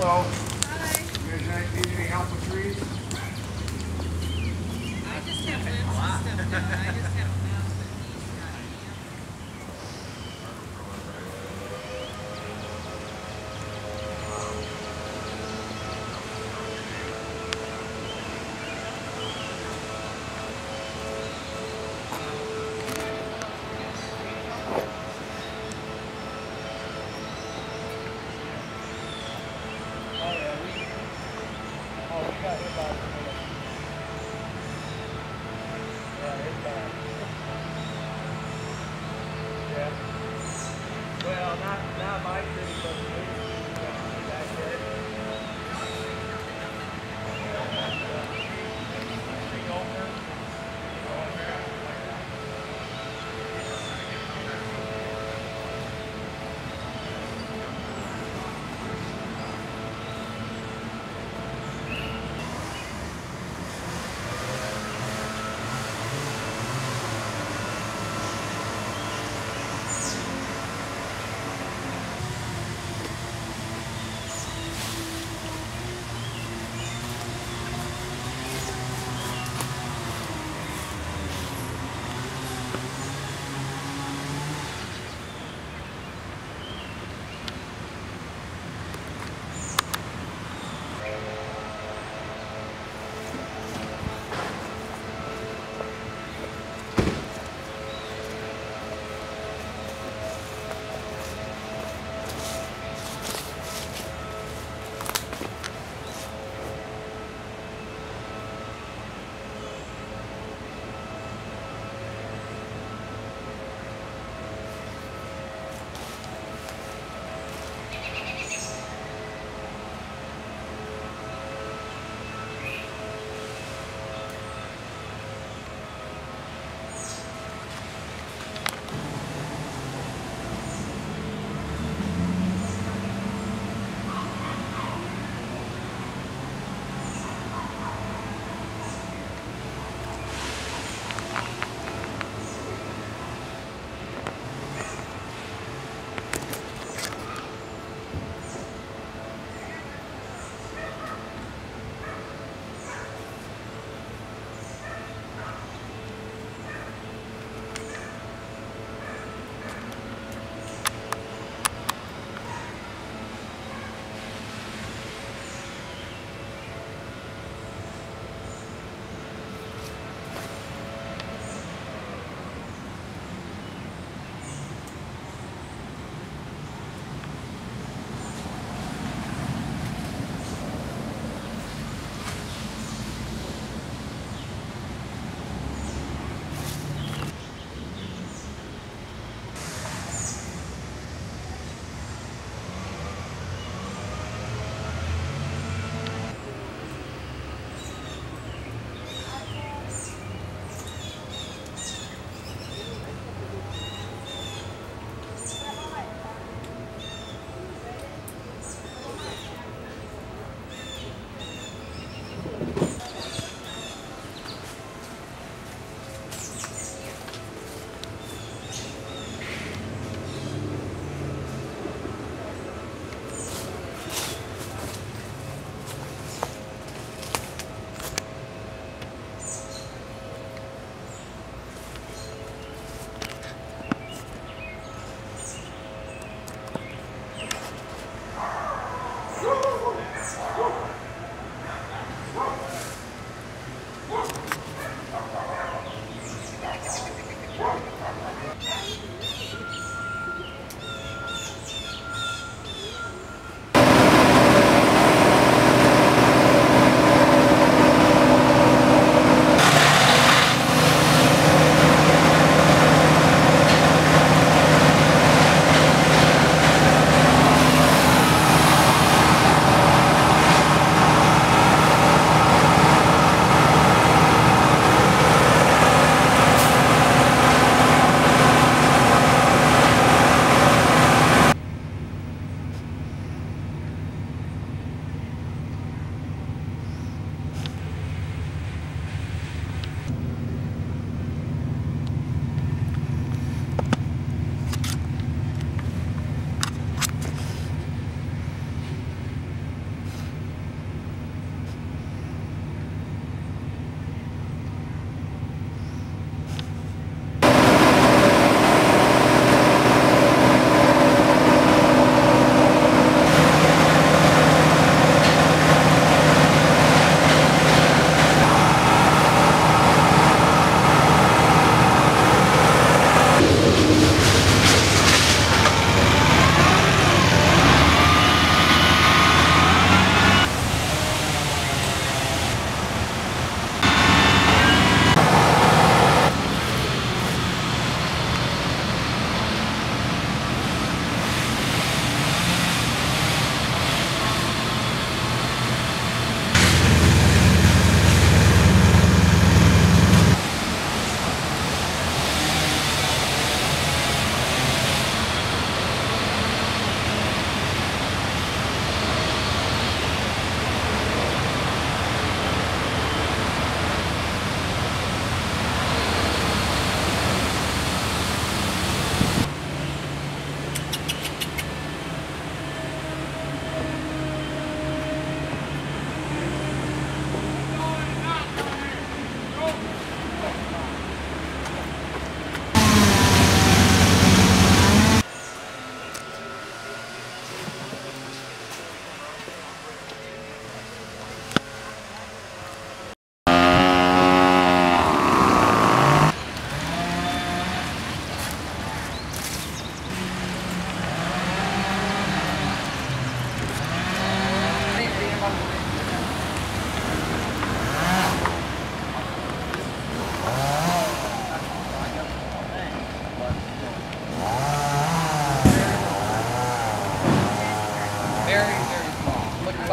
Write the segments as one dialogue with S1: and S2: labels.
S1: Hello.
S2: Hi.
S1: You guys need any help with trees?
S2: I just have limbs and stuff now. I just have
S1: Nacht, na, weiß ich.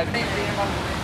S1: And
S3: this.